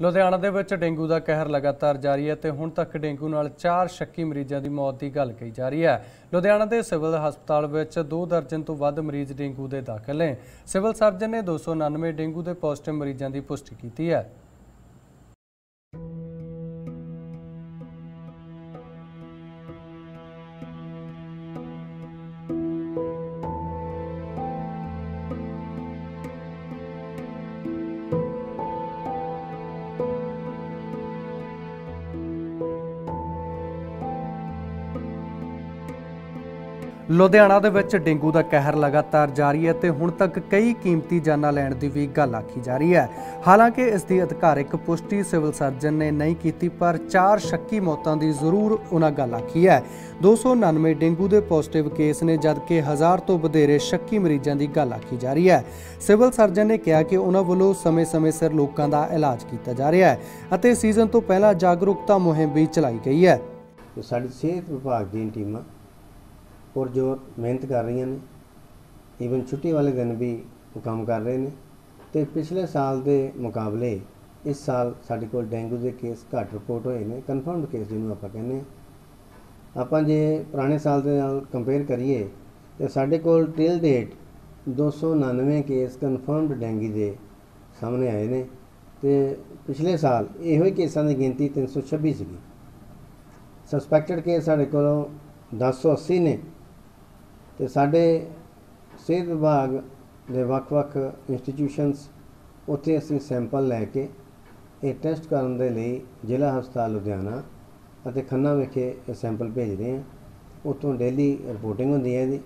ਲੁਧਿਆਣਾ ਦੇ ਵਿੱਚ ਡੇਂਗੂ ਦਾ ਕਹਿਰ ਲਗਾਤਾਰ ਜਾਰੀ ਹੈ ਤੇ ਹੁਣ ਤੱਕ ਡੇਂਗੂ ਨਾਲ 4 ਸ਼ੱਕੀ ਮਰੀਜ਼ਾਂ ਦੀ ਮੌਤ ਦੀ ਗੱਲ ਕਹੀ ਜਾ ਰਹੀ ਹੈ। ਲੁਧਿਆਣਾ ਦੇ ਸਿਵਲ ਹਸਪਤਾਲ ਵਿੱਚ 2 ਦਰਜਨ ਤੋਂ ਵੱਧ ਮਰੀਜ਼ ਡੇਂਗੂ ਦੇ ਦਾਖਲ ਨੇ। ਸਿਵਲ ਸਰਜਨ ਨੇ 299 ਡੇਂਗੂ ਦੇ ਪੋਜ਼ਿਟਿਵ ਮਰੀਜ਼ਾਂ ਦੀ ਪੁਸ਼ਟੀ ਕੀਤੀ ਹੈ। ਲੁਧਿਆਣਾ ਦੇ ਵਿੱਚ ਡੇਂਗੂ ਦਾ ਕਹਿਰ ਲਗਾਤਾਰ ਜਾਰੀ ਹੈ ਤੇ ਹੁਣ ਤੱਕ ਕਈ ਕੀਮਤੀ ਜਾਨਾਂ ਲੈਣ ਦੀ ਵੀ ਗੱਲ ਆਖੀ ਜਾ ਰਹੀ ਹੈ। ਹਾਲਾਂਕਿ ਇਸ ਦੀ ਅਧਿਕਾਰਿਕ ਪੁਸ਼ਟੀ ਸਿਵਲ ਸਰਜਨ ਨੇ ਨਹੀਂ ਕੀਤੀ, ਪਰ ਚਾਰ ਸ਼ੱਕੀ ਮੌਤਾਂ ਦੀ ਜ਼ਰੂਰ ਉਹਨਾਂ ਗੱਲ ਆਖੀ ਹੈ। 299 ਡੇਂਗੂ ਦੇ ਪੋਜ਼ਿਟਿਵ ਕੇਸ ਨੇ, ਜਦਕਿ ਹਜ਼ਾਰ ਤੋਂ ਵਧੇਰੇ ਸ਼ੱਕੀ ਮਰੀਜ਼ਾਂ ਦੀ ਗੱਲ ਆਖੀ ਜਾ ਰਹੀ ਹੈ। ਸਿਵਲ ਸਰਜਨ ਨੇ ਕਿਹਾ ਕਿ ਉਹਨਾਂ ਵੱਲੋਂ ਸਮੇਂ-ਸਮੇਂ ਸਿਰ ਲੋਕਾਂ ਦਾ ਇਲਾਜ ਕੀਤਾ ਜਾ ਰਿਹਾ ਹੈ ਅਤੇ ਸੀਜ਼ਨ ਤੋਂ ਪਹਿਲਾਂ ਜਾਗਰੂਕਤਾ ਮੁਹਿੰਮ ਵੀ ਚਲਾਈ ਗਈ ਹੈ। ਸਾਡੀ ਸਿਹਤ ਵਿਭਾਗ ਦੀਆਂ ਟੀਮਾਂ ਪੁਰਜੋਰ ਮਿਹਨਤ ਕਰ ਰਹੀਆਂ ਨੇ ਈਵਨ ਛੁੱਟੀ ਵਾਲੇ ਦਿਨ ਵੀ ਉਹ ਕੰਮ ਕਰ ਰਹੇ ਨੇ, ਤੇ ਪਿਛਲੇ ਸਾਲ ਦੇ ਮੁਕਾਬਲੇ ਇਸ ਸਾਲ ਸਾਡੇ ਕੋਲ ਡੈਂਗੂ ਦੇ ਕੇਸ ਘੱਟ ਰਿਪੋਰਟ ਹੋਏ ਨੇ ਕਨਫਰਮਡ ਕੇਸ ਜਿਹਨੂੰ ਆਪਾਂ ਕਹਿੰਦੇ ਆ ਆਪਾਂ ਜੇ ਪੁਰਾਣੇ ਸਾਲ ਦੇ ਨਾਲ ਕੰਪੇਅਰ ਕਰੀਏ, ਤੇ ਸਾਡੇ ਕੋਲ till date 299 case confirmed dengue ਦੇ ਸਾਹਮਣੇ ਆਏ ਨੇ, ਤੇ ਪਿਛਲੇ ਸਾਲ ਇਹੋ ਹੀ ਕੇਸਾਂ ਦੀ ਗਿਣਤੀ 326 ਸੀਗੀ। ਸਸਪੈਕਟਡ ਕੇਸ ਸਾਡੇ ਕੋਲ 1080 ਨੇ ਤੇ ਸਾਡੇ ਸਿਹਤ ਵਿਭਾਗ ਦੇ ਵੱਖ-ਵੱਖ ਇੰਸਟੀਟਿਊਸ਼ਨਸ ਉੱਥੇ ਅਸੀਂ ਸੈਂਪਲ ਲੈ ਕੇ ਇਹ ਟੈਸਟ ਕਰਨ ਦੇ ਲਈ ਜ਼ਿਲ੍ਹਾ ਹਸਪਤਾਲ ਲੁਧਿਆਣਾ ਅਤੇ ਖੰਨਾ ਵਿਖੇ ਇਹ ਸੈਂਪਲ ਭੇਜਦੇ ਹਾਂ। ਉੱਥੋਂ ਡੇਲੀ ਰਿਪੋਰਟਿੰਗ ਹੁੰਦੀ ਹੈ ਇਹਦੀ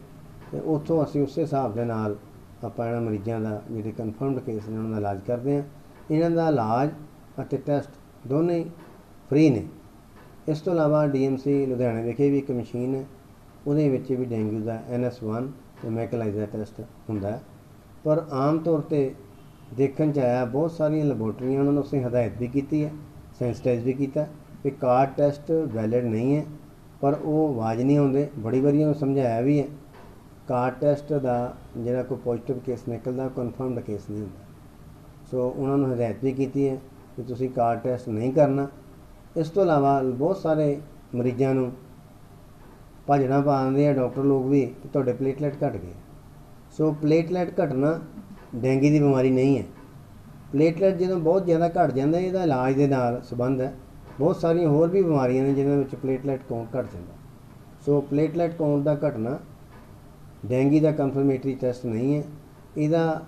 ਤੇ ਉੱਥੋਂ ਅਸੀਂ ਉਸੇ ਹਿਸਾਬ ਦੇ ਨਾਲ ਆਪਾਂ ਇਹਨਾਂ ਮਰੀਜ਼ਾਂ ਦਾ ਜਿਹੜੇ ਕਨਫਰਮਡ ਕੇਸ ਨੇ ਉਹਨਾਂ ਦਾ ਇਲਾਜ ਕਰਦੇ ਹਾਂ। ਇਹਨਾਂ ਦਾ ਇਲਾਜ ਅਤੇ ਟੈਸਟ ਦੋਨੇ ਫ੍ਰੀ ਨੇ। ਇਸ ਤੋਂ ਇਲਾਵਾ ਡੀਐਮਸੀ ਲੁਧਿਆਣਾ ਵਿਖੇ ਵੀ ਇੱਕ ਮਸ਼ੀਨ ਹੈ। ਉਹਦੇ ਵਿੱਚ ਵੀ ਡੇਂਗੂ ਦਾ NS1 ਤੇ ਮੈਕਲਾਈਜ਼ਰ ਟੈਸਟ ਹੁੰਦਾ ਪਰ ਆਮ ਤੌਰ ਤੇ ਦੇਖਣ ਚ ਆਇਆ ਬਹੁਤ ਸਾਰੀਆਂ ਲੈਬੋਰਟਰੀਆਂ ਉਹਨਾਂ ਨੂੰ ਅਸੀਂ ਹਦਾਇਤ ਵੀ ਕੀਤੀ ਹੈ, ਸੈਂਸਿਟਾਈਜ਼ ਵੀ ਕੀਤਾ ਕਿ ਕਾਰਡ ਟੈਸਟ ਵੈਲਿਡ ਨਹੀਂ ਹੈ, ਪਰ ਉਹ ਆਵਾਜ਼ ਨਹੀਂ ਆਉਂਦੇ। ਬੜੀ ਵਾਰੀ ਉਹਨੂੰ ਸਮਝਾਇਆ ਵੀ ਹੈ। ਕਾਰਡ ਟੈਸਟ ਦਾ ਜਿਹੜਾ ਕੋਈ ਪੋਜ਼ਿਟਿਵ ਕੇਸ ਨਿਕਲਦਾ, ਕਨਫਰਮਡ ਕੇਸ ਨਹੀਂ ਹੁੰਦਾ। ਸੋ ਉਹਨਾਂ ਨੂੰ ਹਦਾਇਤ ਵੀ ਕੀਤੀ ਹੈ ਕਿ ਤੁਸੀਂ ਕਾਰਡ ਟੈਸਟ ਨਹੀਂ ਕਰਨਾ। ਇਸ ਤੋਂ ਇਲਾਵਾ ਬਹੁਤ ਸਾਰੇ ਮਰੀਜ਼ਾਂ ਨੂੰ ਭਜਣਾ ਪਾਉਂਦੇ ਆ ਡਾਕਟਰ ਲੋਕ ਵੀ ਕਿ ਤੁਹਾਡੇ ਪਲੇਟਲੈਟ ਘਟ ਗਏ। ਸੋ ਪਲੇਟਲੈਟ ਘਟਣਾ ਡੈਂਗੀ ਦੀ ਬਿਮਾਰੀ ਨਹੀਂ ਹੈ। ਪਲੇਟਲੈਟ ਜਦੋਂ ਬਹੁਤ ਜ਼ਿਆਦਾ ਘਟ ਜਾਂਦਾ, ਇਹਦਾ ਇਲਾਜ ਦੇ ਨਾਲ ਸੰਬੰਧ ਹੈ। ਬਹੁਤ ਸਾਰੀਆਂ ਹੋਰ ਵੀ ਬਿਮਾਰੀਆਂ ਨੇ ਜਿਨ੍ਹਾਂ ਵਿੱਚ ਪਲੇਟਲੈਟ ਕਾਊਂਟ ਘਟ ਜਾਂਦਾ। ਸੋ ਪਲੇਟਲੈਟ ਕਾਊਂਟ ਦਾ ਘਟਣਾ ਡੇਂਗੀ ਦਾ ਕਨਫਰਮੇਟਰੀ ਟੈਸਟ ਨਹੀਂ ਹੈ। ਇਹਦਾ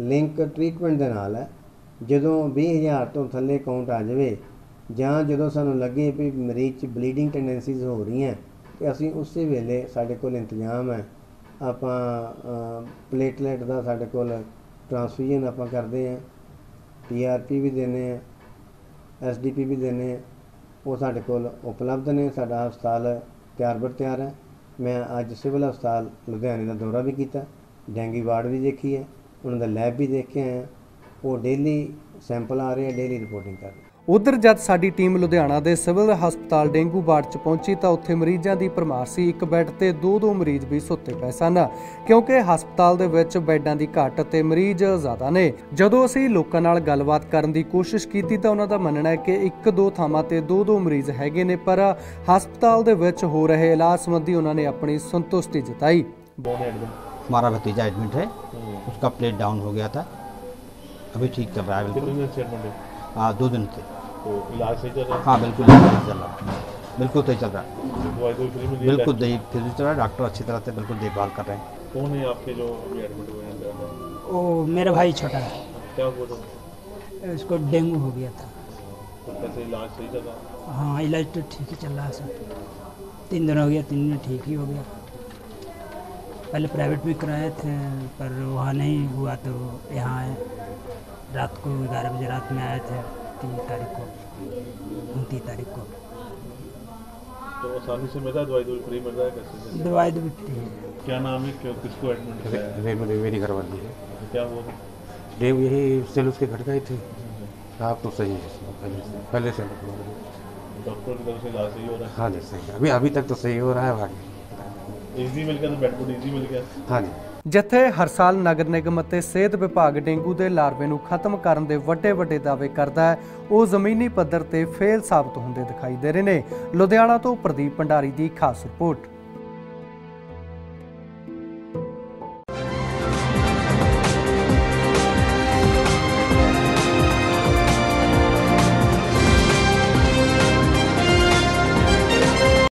ਲਿੰਕ ਟ੍ਰੀਟਮੈਂਟ ਦੇ ਨਾਲ ਹੈ। ਜਦੋਂ 20000 ਤੋਂ ਥੱਲੇ ਕਾਊਂਟ ਆ ਜਾਵੇ ਜਾਂ ਜਦੋਂ ਸਾਨੂੰ ਲੱਗੇ ਵੀ ਮਰੀਜ਼ 'ਚ ਬਲੀਡਿੰਗ ਟੈਂਡੈਂਸੀਜ਼ ਹੋ ਰਹੀਆਂ ਤੇ ਅਸੀਂ ਉਸੇ ਵੇਲੇ ਸਾਡੇ ਕੋਲ ਇੰਤਜ਼ਾਮ ਹੈ। ਆਪਾਂ ਪਲੇਟਲੈਟ ਦਾ ਸਾਡੇ ਕੋਲ ਟ੍ਰਾਂਸਫਿਊਜ਼ਨ ਆਪਾਂ ਕਰਦੇ ਹਾਂ। ਪੀਆਰਪੀ ਵੀ ਦਿੰਦੇ ਹਾਂ ਐਸਡੀਪੀ ਵੀ ਦਿੰਦੇ ਹਾਂ। ਉਹ ਸਾਡੇ ਕੋਲ ਉਪਲਬਧ ਨੇ, ਸਾਡਾ ਹਸਪਤਾਲ ਤਿਆਰ ਬਰ ਤਿਆਰ ਹੈ। ਮੈਂ ਅੱਜ ਸਿਵਲ ਹਸਪਤਾਲ ਲੁਧਿਆਣੇ ਦਾ ਦੌਰਾ ਵੀ ਕੀਤਾ, ਡੈਂਗੀ ਵਾਰਡ ਵੀ ਦੇਖੀ ਹੈ, ਉਹਨਾਂ ਦਾ ਲੈਬ ਵੀ ਦੇਖ ਕੇ ਆਇਆ ਉਹ ਡੇਲੀ ਸੈਂਪਲ ਆ ਰਹੇ ਆ ਡੇਲੀ ਰਿਪੋਰਟਿੰਗ ਕਰ ਰਹੇ ਉਧਰ ਜਦ ਸਾਡੀ ਟੀਮ ਲੁਧਿਆਣਾ ਦੇ ਸਿਵਲ ਹਸਪਤਾਲ ਡੇਂਗੂ ਵਾਰਡ 'ਚ ਪਹੁੰਚੀ ਤਾਂ ਉੱਥੇ ਮਰੀਜ਼ਾਂ ਦੀ ਭਰਮਾਰ ਸੀ ਇੱਕ ਬੈੱਡ ਤੇ ਦੋ ਦੋ ਮਰੀਜ਼ ਵੀ ਸੁੱਤੇ ਪਏ ਸਨ ਕਿਉਂਕਿ ਹਸਪਤਾਲ ਦੇ ਵਿੱਚ ਬੈੱਡਾਂ ਦੀ ਘਾਟ ਤੇ ਮਰੀਜ਼ ਜ਼ਿਆਦਾ ਨੇ ਜਦੋਂ ਅਸੀਂ ਲੋਕਾਂ ਨਾਲ ਗੱਲਬਾਤ ਕਰਨ ਦੀ ਕੋਸ਼ਿਸ਼ ਕੀਤੀ ਤਾਂ ਉਹਨਾਂ ਦਾ ਮੰਨਣਾ ਹੈ ਕਿ ਇੱਕ ਦੋ ਥਾਵਾਂ ਤੇ ਦੋ ਦੋ ਮਰੀਜ਼ ਹੈਗੇ ਨੇ ਪਰ ਹਸਪਤਾਲ ਦੇ ਵਿੱਚ ਹੋ ਰਹੇ ਇਲਾਜ ਸੰਬੰਧੀ ਉਹਨਾਂ ਨੇ ਆਪਣੀ ਸੰਤੁਸ਼ਟੀ ਜਤਾਈ हमारा भतीजा एडमिट है उसका प्लेट डाउन हो गया था अभी ठीक चल रहा है बिल्कुल। है? दो दिन से। तो इलाज सही चल रहा हाँ? बिल्कुल सही चल रहा है। बिल्कुल सही चल रहा है। दवाई तो फ्री में दी? बिल्कुल दही फिर भी चल रहा है। डॉक्टर अच्छी तरह से बिल्कुल देखभाल कर रहे हैं। कौन है आपके जो एडमिट हुए हैं? वो मेरा भाई छोटा है। क्या हुआ था उसको डेंगू हो गया था। तो कैसे इलाज सही चल रहा हाँ? इलाज तो ठीक ही चल रहा है सब। तीन दिन हो गया तीन दिन ठीक ही हो गया। पहले प्राइवेट में कराए थे पर वहाँ नहीं हुआ तो यहाँ आए। रात को ग्यारह बजे रात में आए थे तीन तारीख को। उनतीस तारीख को। तो आसानी से है दवाई तो फ्री मिल रहा है कैसे? दवाई तो है क्या नाम है? क्यों किसको एडमिट कराया है? मेरी है। क्या हुआ? डेव यही सेल उसके घट गए थे। आप तो सही है पहले से पहले से डॉक्टर की तरफ़ से इलाज सही हो रहा हाँ? जी सही अभी अभी तक तो सही हो रहा है भाई इजी मिल गया तो बेड बुड इजी मिल गया? हाँ जी। ਜਿੱਥੇ ਹਰ ਸਾਲ ਨਗਰ ਨਿਗਮ ਅਤੇ ਸਿਹਤ ਵਿਭਾਗ ਡੇਂਗੂ ਦੇ ਲਾਰਵੇ ਨੂੰ ਖਤਮ ਕਰਨ ਦੇ ਵੱਡੇ ਵੱਡੇ ਦਾਅਵੇ ਕਰਦਾ ਹੈ, ਉਹ ਜ਼ਮੀਨੀ ਪੱਧਰ ਤੇ ਫੇਲ ਸਾਬਤ ਹੁੰਦੇ ਦਿਖਾਈ ਦੇ ਰਹੇ ਨੇ। ਲੁਧਿਆਣਾ ਤੋਂ ਪ੍ਰਦੀਪ ਭੰਡਾਰੀ ਦੀ ਖਾਸ ਰਿਪੋਰਟ।